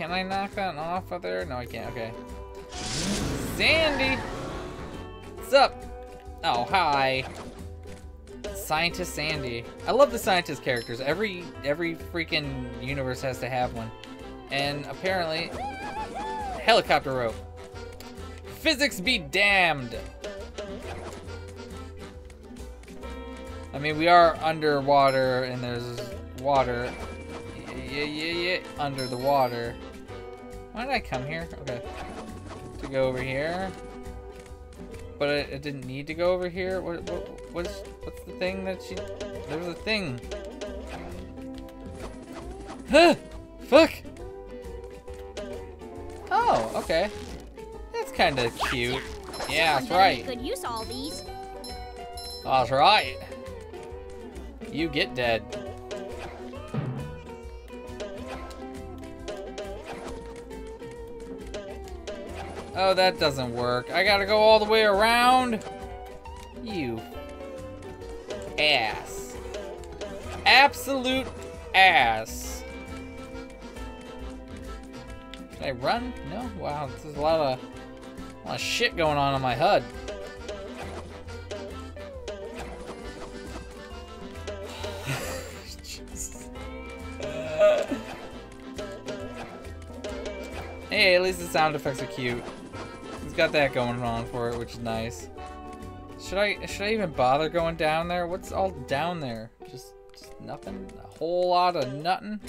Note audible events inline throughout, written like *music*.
can I knock that off of there? No, I can't. Okay. Sandy! What's up? Oh, hi. Scientist Sandy. I love the scientist characters. Every every freaking universe has to have one. And apparently, helicopter rope. Physics be damned. I mean, we are underwater and there's water. Yeah, yeah, yeah, under the water. Why did I come here? Okay. To go over here. But I, it didn't need to go over here? What, what, what's, what's the thing that she... There was a thing. Huh! Fuck! Oh, okay. That's kind of cute. Yeah, that's right. Could use all these. That's right. You get dead. Oh, that doesn't work. I gotta go all the way around? You ass. Absolute ass. Can I run? No? Wow, there's a lot of, a lot of shit going on on my HUD. *laughs* hey, at least the sound effects are cute. It's got that going on for it, which is nice. Should I should I even bother going down there? What's all down there? Just just nothing? A whole lot of nothing?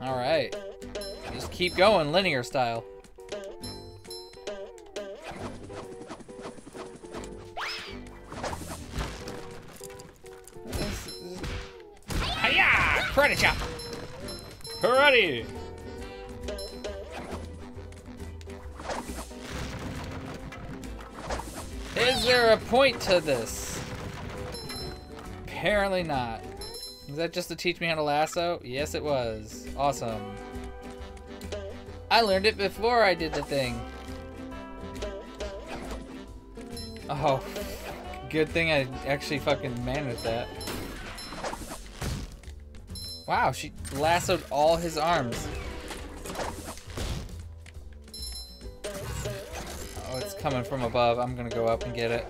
Alright. Just keep going, linear style. Hiya! Karate chop! Karate! A point to this? Apparently not. Was that just to teach me how to lasso? Yes, it was. Awesome. I learned it before I did the thing. Oh, good thing I actually fucking managed that. Wow, she lassoed all his arms. Oh, it's coming from above. I'm gonna go up and get it.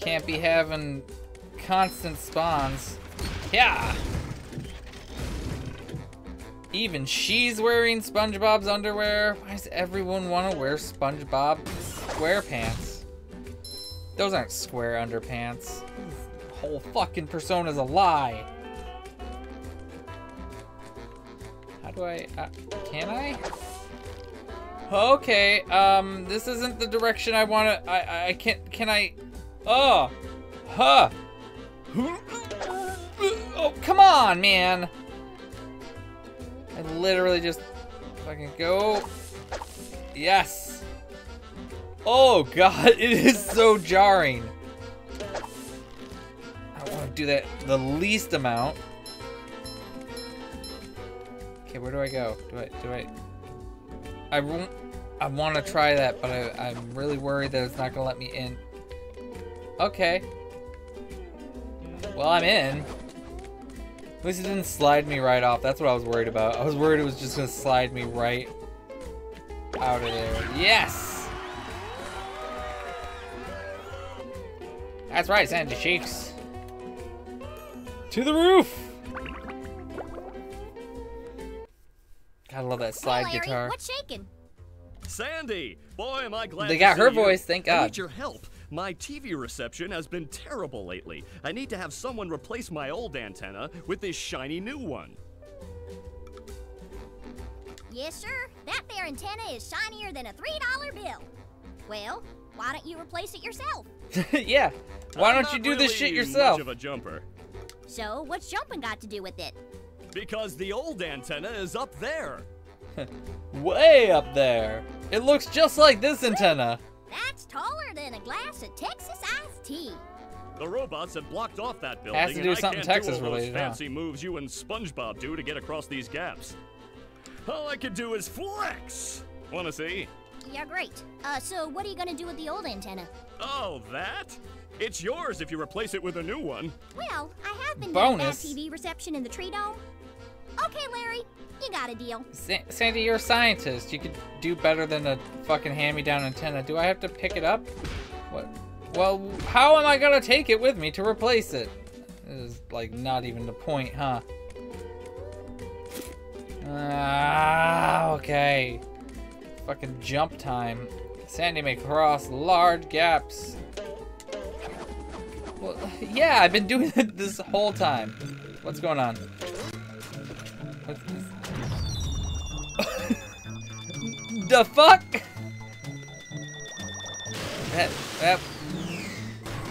Can't be having constant spawns. Yeah! Even she's wearing SpongeBob's underwear. Why does everyone want to wear SpongeBob SquarePants? Those aren't square underpants. The whole fucking persona's a lie. How do I, uh, can I? Okay, um, this isn't the direction I want to, I, I can't, can I, oh, huh. Oh, come on, man. I literally just fucking go. Yes. Oh, God, *laughs* it is so jarring. I want to do that the least amount. Okay, where do I go? Do I, do I, I I want to try that, but I, I'm really worried that it's not going to let me in. Okay. Well, I'm in. At least it didn't slide me right off. That's what I was worried about. I was worried it was just going to slide me right out of there. Yes! That's right, Sandy Cheeks. To the roof! Gotta love that slide hey, Larry, guitar. What's shaking? Sandy! Boy, am I glad They to got see her you. voice, thank I need your help. My TV reception has been terrible lately. I need to have someone replace my old antenna with this shiny new one. Yes, sir. That there antenna is shinier than a $3 bill. Well, why don't you replace it yourself? *laughs* yeah. Why I'm don't you not do this shit really yourself? Much of a jumper. So, what's jumping got to do with it? Because the old antenna is up there. *laughs* Way up there. It looks just like this antenna. That's taller than a glass of Texas iced tea. The robots have blocked off that building, Has to do and I something can't Texas do all those related, huh? fancy moves you and SpongeBob do to get across these gaps. All I can do is flex. Wanna see? Yeah, great. Uh, so what are you gonna do with the old antenna? Oh, that? It's yours if you replace it with a new one. Well, I have been Bonus. doing bad TV reception in the tree dome. Okay, Larry, you got a deal. Sa- Sandy, you're a scientist. You could do better than a fucking hand-me-down antenna. Do I have to pick it up? What? Well, how am I gonna take it with me to replace it? This is like not even the point, huh? Ah, okay. Fucking jump time. Sandy may cross large gaps. Well, yeah, I've been doing it *laughs* this whole time. What's going on? The fuck? That, that.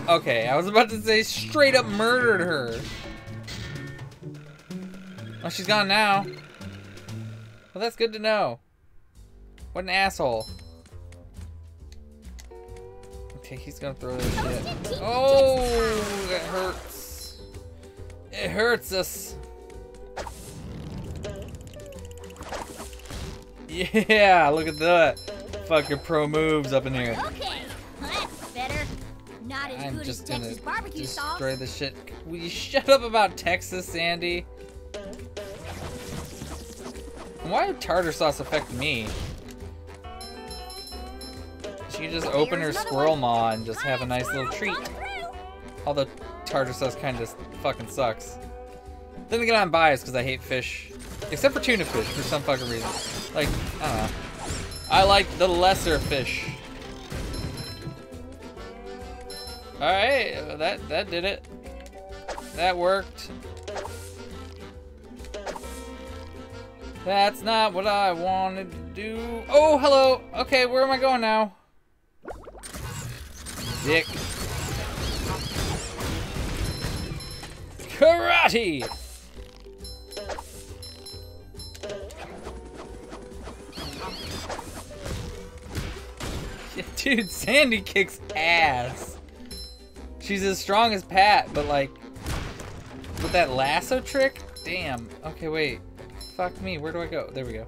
Okay, I was about to say straight up murdered her. Oh, she's gone now. Well, that's good to know. What an asshole. Okay, he's gonna throw this shit. Oh, that hurts. It hurts us. Yeah, look at that. Fucking pro moves up in here. Okay, that's better. Not as I'm good as just gonna Texas barbecue sauce. destroy the shit. Will you shut up about Texas, Sandy? And Why did tartar sauce affect me? She just open her Here's squirrel one. maw and just have a nice little treat. Although tartar sauce kind of fucking sucks. Then again, I'm biased because I hate fish. Except for tuna fish for some fucking reason. Like, I know. I like the lesser fish. Alright, uh, that, that did it. That worked. That's not what I wanted to do. Oh, hello. Okay, where am I going now? Dick. Karate! Dude, Sandy kicks ass. She's as strong as Pat, but like, with that lasso trick? Damn. Okay, wait. Fuck me, where do I go? There we go.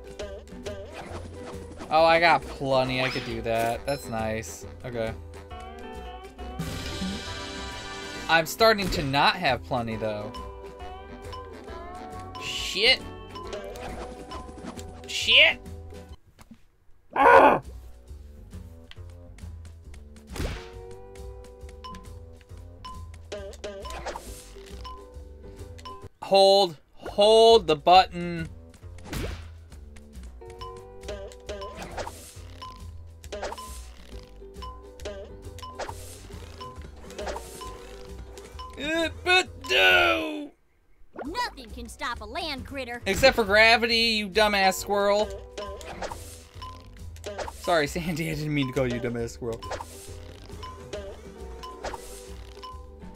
Oh, I got plenty. I could do that. That's nice. Okay. I'm starting to not have plenty though. Shit. Shit. Ah! Hold, hold the button. Uh, But no! Nothing can stop a land critter. Except for gravity, you dumbass squirrel. Sorry, Sandy, I didn't mean to call you dumbass squirrel.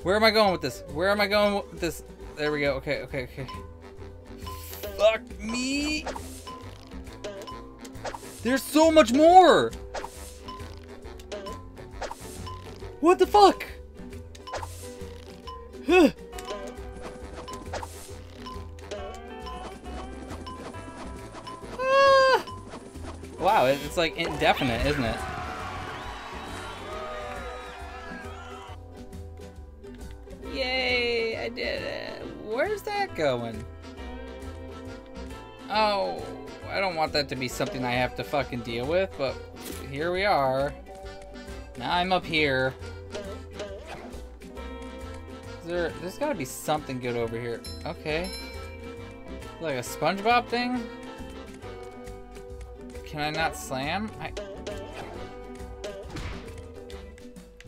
Where am I going with this? Where am I going with this? There we go. Okay, okay, okay. Fuck me. There's so much more. What the fuck? Huh. Ah! Wow, it's like indefinite, isn't it? Where's that going? Oh, I don't want that to be something I have to fucking deal with, but here we are. Now I'm up here. There, there's gotta be something good over here. Okay. Like a SpongeBob thing? Can I not slam? I...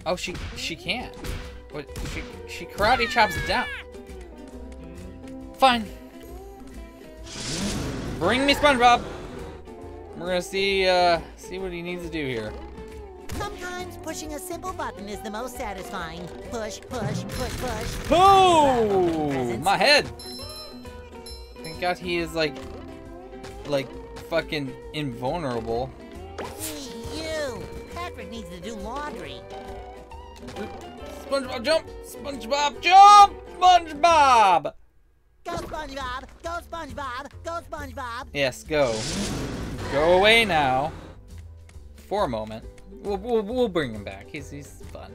Oh, she she can't. What? She she karate chops it down. Fine. Bring me SpongeBob. We're gonna see uh see what he needs to do here. Sometimes pushing a simple button is the most satisfying. Push, push, push, push. Oh, my head. Thank God he is like, like fucking invulnerable. You! Patrick needs to do laundry. SpongeBob jump! SpongeBob jump! SpongeBob! SpongeBob! Go SpongeBob! Go SpongeBob! Yes, go. Go away now. For a moment. We'll, we'll, we'll bring him back. He's, he's fun.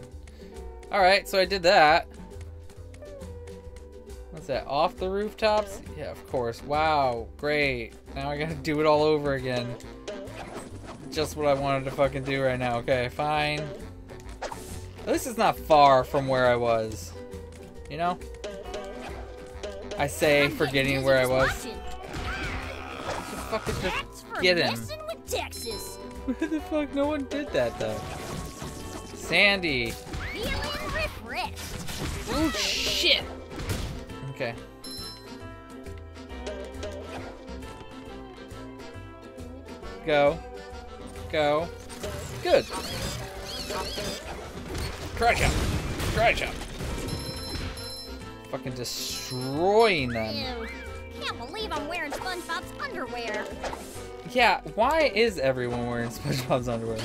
Alright, so I did that. What's that? Off the rooftops? Yeah, of course. Wow, great. Now I gotta do it all over again. Just what I wanted to fucking do right now. Okay, fine. At least it's not far from where I was. You know? I say, forgetting where I was. just watching. Fucking just That's get him. messing with Texas. Where the fuck? No one did that though. Sandy. Oh shit. Okay. Go. Go. Good. Try jump. Try jump. Fucking destroying them. Ew. Can't believe I'm wearing SpongeBob's underwear. Yeah, why is everyone wearing *laughs* SpongeBob's underwear?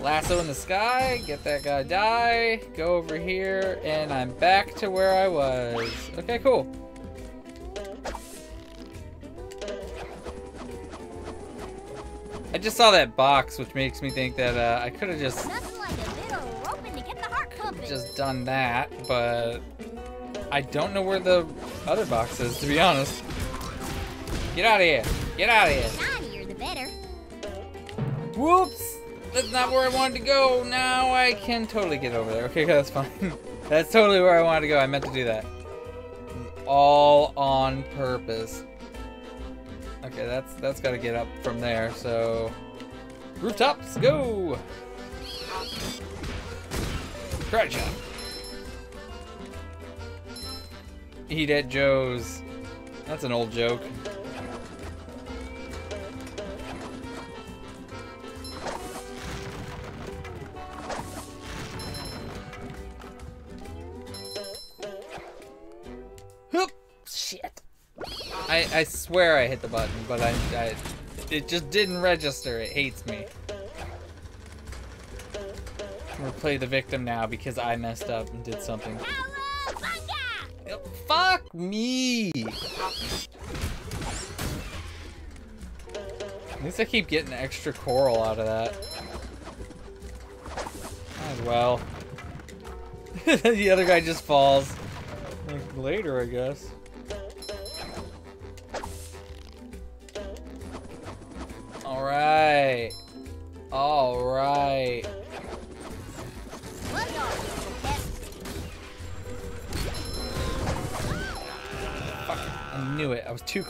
Lasso in the sky, get that guy die, go over here, and I'm back to where I was. Okay, cool. I just saw that box, which makes me think that uh, I could have just just done that, but I don't know where the other box is, to be honest. Get out of here! Get out of here! Shinier the better. Whoops! That's not where I wanted to go. Now I can totally get over there. Okay, *laughs* that's fine. that's totally where I wanted to go. I meant to do that. All on purpose. Okay, that's that's got to get up from there. So, rooftops, go! Crouch jump. Eat at Joe's. That's an old joke. Shit. I, I swear I hit the button, but I, I it just didn't register. It hates me. We'll play the victim now because I messed up and did something. Fuck me! At least I keep getting extra coral out of that. Might as well. *laughs* the other guy just falls. Like, later, I guess.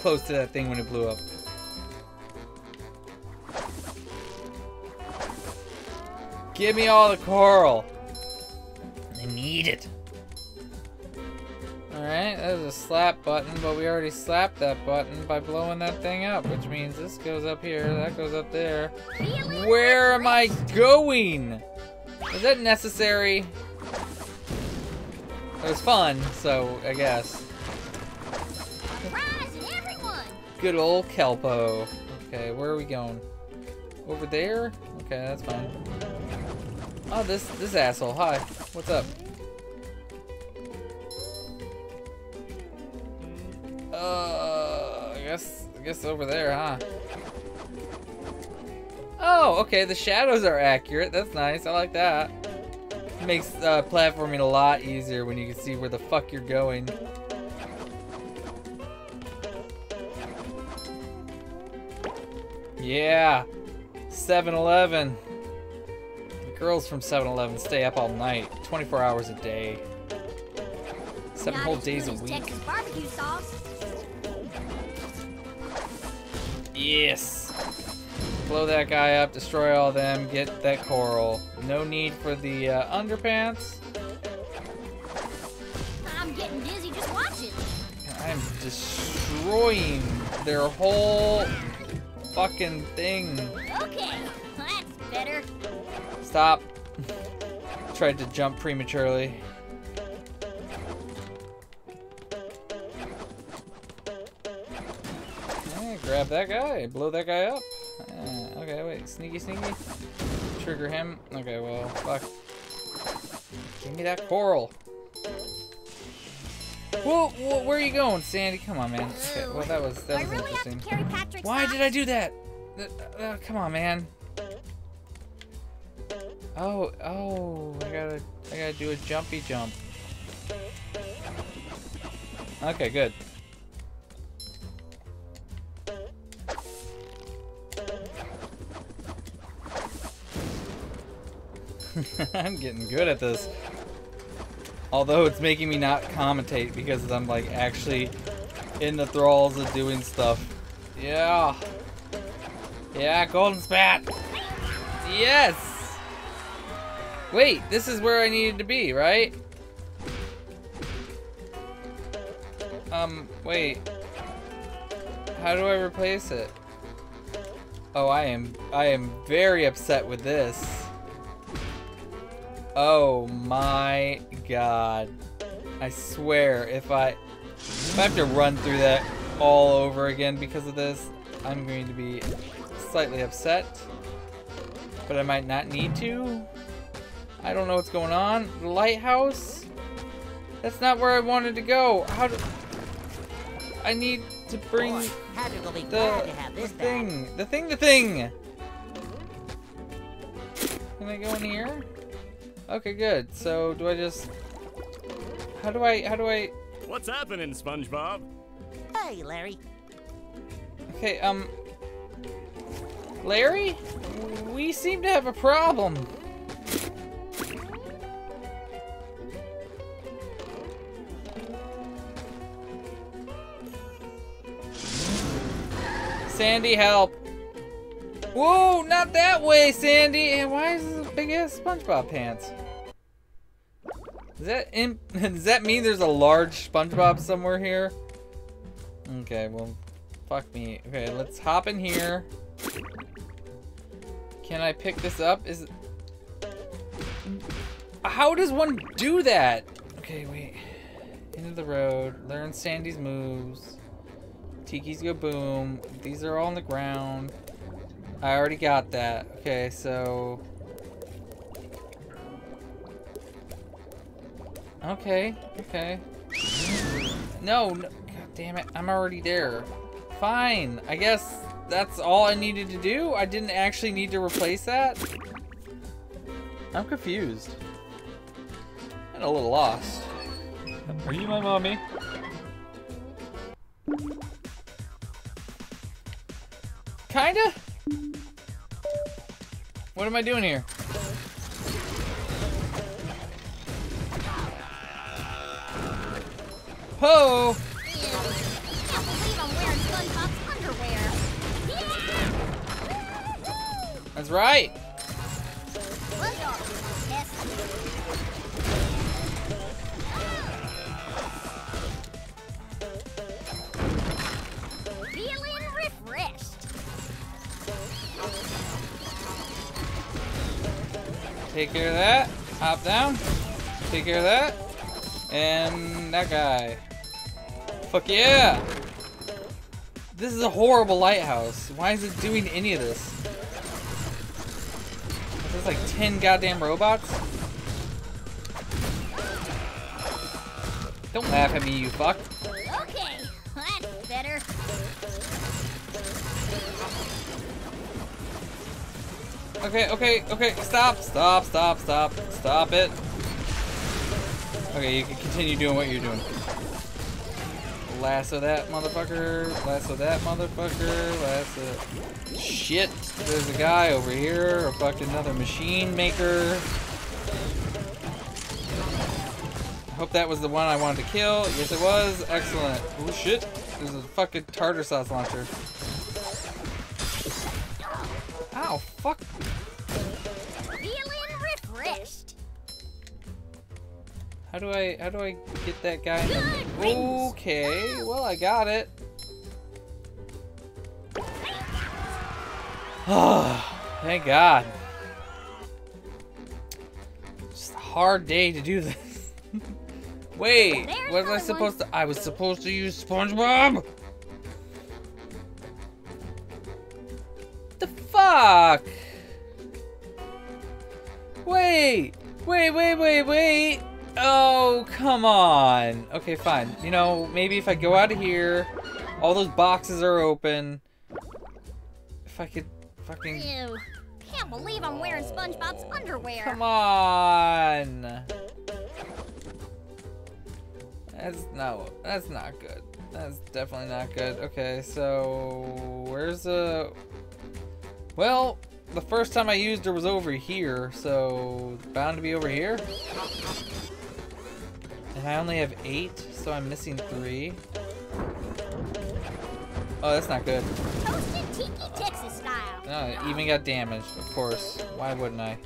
Close to that thing when it blew up. Give me all the coral. I need it. Alright, there's a slap button, but we already slapped that button by blowing that thing up, which means this goes up here, that goes up there. Where am I going? Is that necessary? It was fun, so I guess. Good old Kelpo. Okay, where are we going? Over there? Okay, that's fine. Oh, this this asshole. Hi. What's up? Uh, I guess I guess over there, huh? Oh, okay. The shadows are accurate. That's nice. I like that. Makes uh, platforming a lot easier when you can see where the fuck you're going. Yeah. 7-Eleven. The girls from 7-Eleven stay up all night, 24 hours a day. Seven Not whole days a week. Texas barbecue sauce. Yes. Blow that guy up, destroy all them, get that coral. No need for the uh, underpants. I'm getting dizzy just watching. I'm destroying their whole fucking thing. Okay, that's better. Stop. *laughs* Tried to jump prematurely. Eh, grab that guy, blow that guy up. Eh, okay, wait, sneaky, sneaky. Trigger him. Okay, well, fuck. Give me that coral. Whoa, whoa, where are you going, Sandy? Come on, man. Okay, well, that was that was really interesting. to carry Patrick's Why did I do that? Uh, uh, come on, man. Oh, oh, I gotta, I gotta do a jumpy jump. Okay, good. *laughs* I'm getting good at this. Although it's making me not commentate because I'm like actually in the thralls of doing stuff. Yeah. Yeah, golden spat. Yes. Wait, this is where I needed to be, right? Um, wait. How do I replace it? Oh, I am I am very upset with this. Oh my god. I swear if I if I have to run through that all over again because of this, I'm going to be slightly upset. But I might not need to. I don't know what's going on. The lighthouse? That's not where I wanted to go. How do... I need to bring Boy, Patrick will be the, to have the thing. The thing, the thing! Can I go in here? Okay, good. So, do I just... How do I... How do I... What's happening, SpongeBob? Hey, Larry. Okay, um... Larry? We seem to have a problem. Sandy, help. Whoa, not that way, Sandy. And why is this a big ass SpongeBob pants? Does that in, *laughs* does that mean there's a large SpongeBob somewhere here? Okay, well, fuck me. Okay, let's hop in here. Can I pick this up? Is. How does one do that? Okay, wait. Into the road. Learn Sandy's moves. Tiki's go boom. These are all on the ground. I already got that. Okay, so... Okay, okay. No, no, god damn it, I'm already there. Fine, I guess that's all I needed to do? I didn't actually need to replace that? I'm confused. And a little lost. Are you my mommy? Kinda? What am I doing here? Ho! Ew. Can't Take care of that. Hop down. Take care of that. And that guy. Fuck yeah! This is a horrible lighthouse. Why is it doing any of this? There's like 10 goddamn robots. Don't laugh at me, you fuck. Okay, okay, okay, stop, stop, stop, stop, stop it. Okay, you can continue doing what you're doing. Lasso that motherfucker, lasso that motherfucker, lasso... Shit, there's a guy over here, a fucking another machine maker. I hope that was the one I wanted to kill. Yes, it was. Excellent. Oh shit, there's a fucking tartar sauce launcher. Ow, fuck. How do I how do I get that guy? Okay, well I got it. Ah, *sighs* thank God. Just a hard day to do this. *laughs* Wait, There's was I supposed to? I was supposed to use SpongeBob. The fuck? Wait, wait, wait, wait, wait. Oh, come on. Okay, fine. You know, maybe if I go out of here, all those boxes are open. If I could fucking Ew. can't believe I'm wearing SpongeBob's underwear. Come on. That's no, that's not good. That's definitely not good. Okay, so where's the? Well, the first time I used her was over here, so bound to be over here. And I only have eight, so I'm missing three. Oh, that's not good. Toasted Tiki Texas style. No, it even got damaged, of course. Why wouldn't I?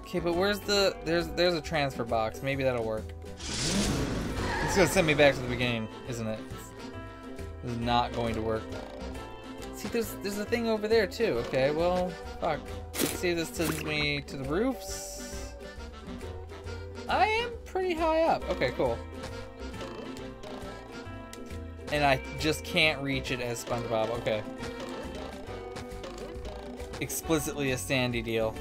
Okay, but where's the there's there's a transfer box. Maybe that'll work. It's gonna send me back to the beginning, isn't it? This is not going to work. See, there's there's a thing over there too. Okay, well, fuck. Let's see. If this sends me to the roofs. I am pretty high up. Okay, cool. And I just can't reach it as SpongeBob. Okay. Explicitly a Sandy deal.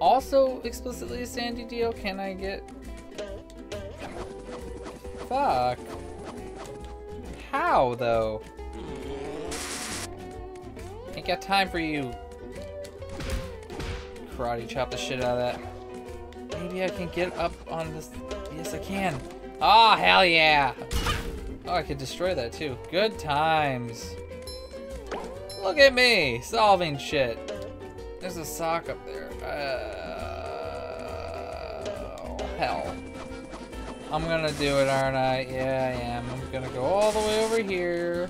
Also explicitly a Sandy deal. Can I get... Fuck. How, though? Ain't got time for you. Karate chop the shit out of that. Maybe I can get up on this. Yes, I can. Oh, hell yeah. Oh, I could destroy that too. Good times. Look at me, solving shit. There's a sock up there. Uh, hell. I'm gonna do it, aren't I? Yeah, I am. I'm gonna go all the way over here.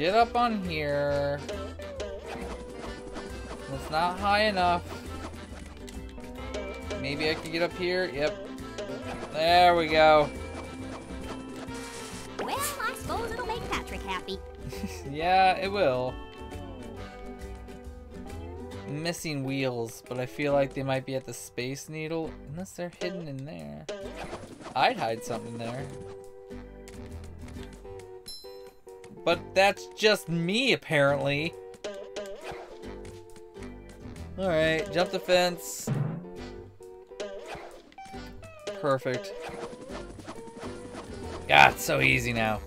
Get up on here. It's not high enough. Maybe I can get up here. Yep. There we go. Well, I suppose it'll make Patrick happy. *laughs* yeah, it will. Missing wheels, but I feel like they might be at the Space Needle, unless they're hidden in there. I'd hide something there. But that's just me, apparently. Alright, jump the fence. Perfect. God, it's so easy now.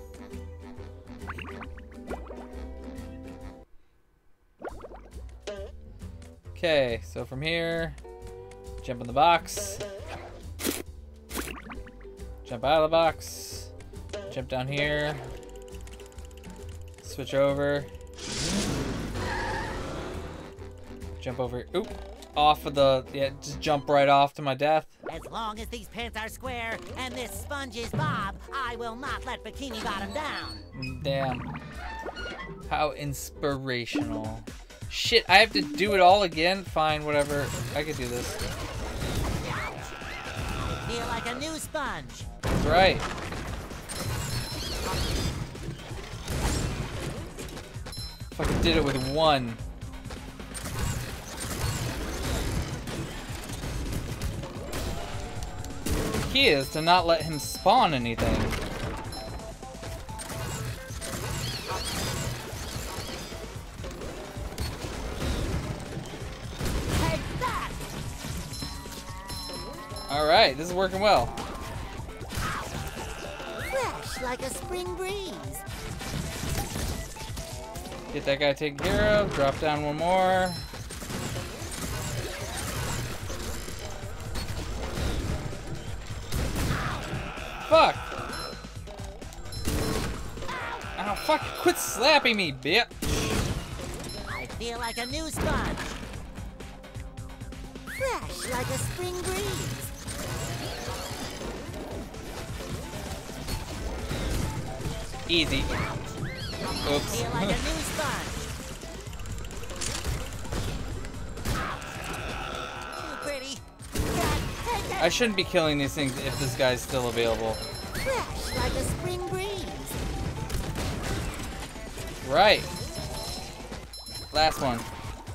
Okay, so from here, jump in the box. Jump out of the box. Jump down here. Switch over. Jump over. Oop. Off of the. Yeah, just jump right off to my death. As long as these pants are square and this sponge is Bob, I will not let Bikini Bottom down. Damn. How inspirational. Shit, I have to do it all again? Fine, whatever. I could do this. I feel like a new sponge. That's right. Fucking did it with one. The key is to not let him spawn anything. Alright, this is working well. Fresh like a spring breeze. Get that guy taken care of. Drop down one more. Fuck! Ow, fuck! Quit slapping me, bitch! I feel like a new sponge. Fresh like a spring breeze. Easy. Oops. like a new *laughs* sponge. Too pretty. Cat, take it. I shouldn't be killing these things if this guy's still available. Fresh like a spring breeze. Right. Last one.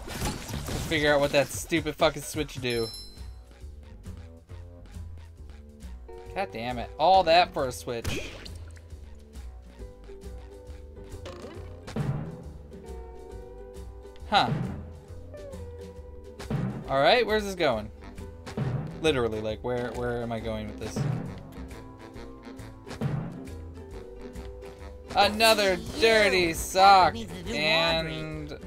Let's figure out what that stupid fucking switch do. God damn it. All that for a switch. Huh. Alright, where's this going? Literally, like, where where am I going with this? Another dirty sock! Needs to do And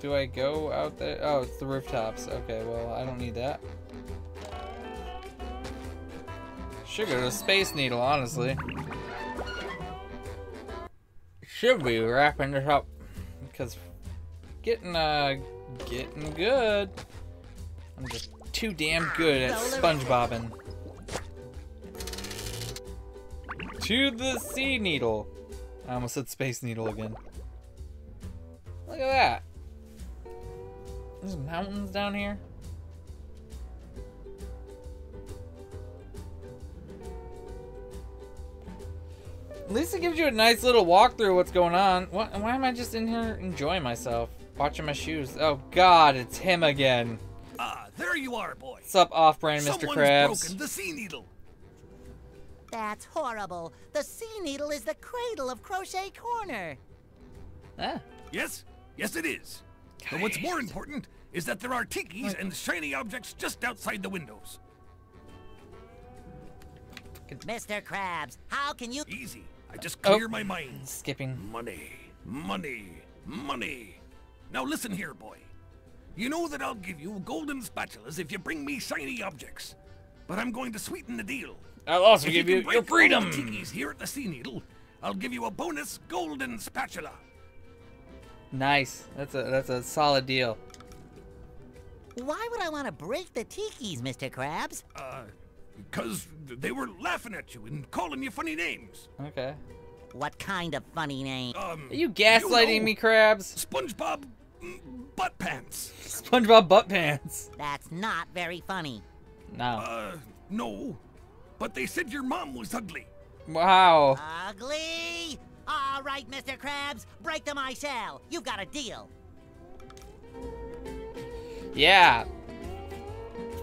do I go out there? Oh, it's the rooftops. Okay, well, I don't need that. Should go to Space Needle, honestly. Should be wrapping this up. Because getting, uh, getting good. I'm just too damn good at SpongeBobbing. To the Sea Needle. I almost said Space Needle again. Look at that. There's mountains down here. At least it gives you a nice little walkthrough of what's going on. Why am I just in here enjoying myself? Watching my shoes. Oh god, it's him again. Ah, there you are, boy. What's up, off-brand Mr. Someone's Krabs? broken the sea needle. That's horrible. The sea needle is the cradle of Crochet Corner. Ah, Yes, yes it is. But what's more important is that there are tikis and shiny objects just outside the windows. Mr. Krabs, how can you... Easy. I just Oh. clear my mind. skipping. Money, money, money. Now listen here, boy. You know that I'll give you golden spatulas if you bring me shiny objects. But I'm going to sweeten the deal. I'll also If give you you can your break all freedom. the tikis here at the Sea Needle, I'll give you a bonus golden spatula. Nice. That's a that's a solid deal. Why would I want to break the tikis, Mr. Krabs? Uh, because they were laughing at you and calling you funny names. Okay. What kind of funny name? Um, Are you gaslighting know, me, Krabs? SpongeBob butt pants. SpongeBob butt pants. That's not very funny. No. Uh, no. But they said your mom was ugly. Wow. Ugly? All right, Mr. Krabs, break them I shall. You've got a deal. Yeah.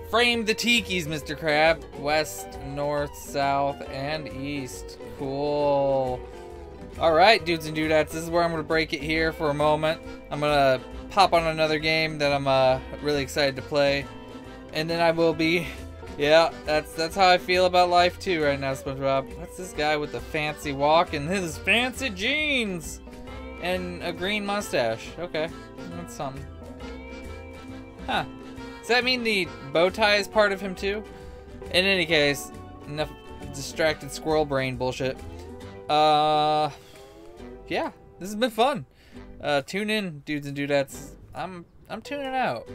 Frame the tikis, Mr. Crab. West, north, south, and east. Cool. Alright, dudes and dudettes, this is where I'm going to break it here for a moment. I'm going to pop on another game that I'm uh, really excited to play. And then I will be... Yeah, that's that's how I feel about life too right now, SpongeBob. What's this guy with the fancy walk and his fancy jeans! And a green mustache. Okay, that's something. Huh. Does that mean the bow tie is part of him too? In any case, enough distracted squirrel brain bullshit. Uh, yeah, this has been fun. Uh, tune in, dudes and dudettes. I'm I'm tuning out.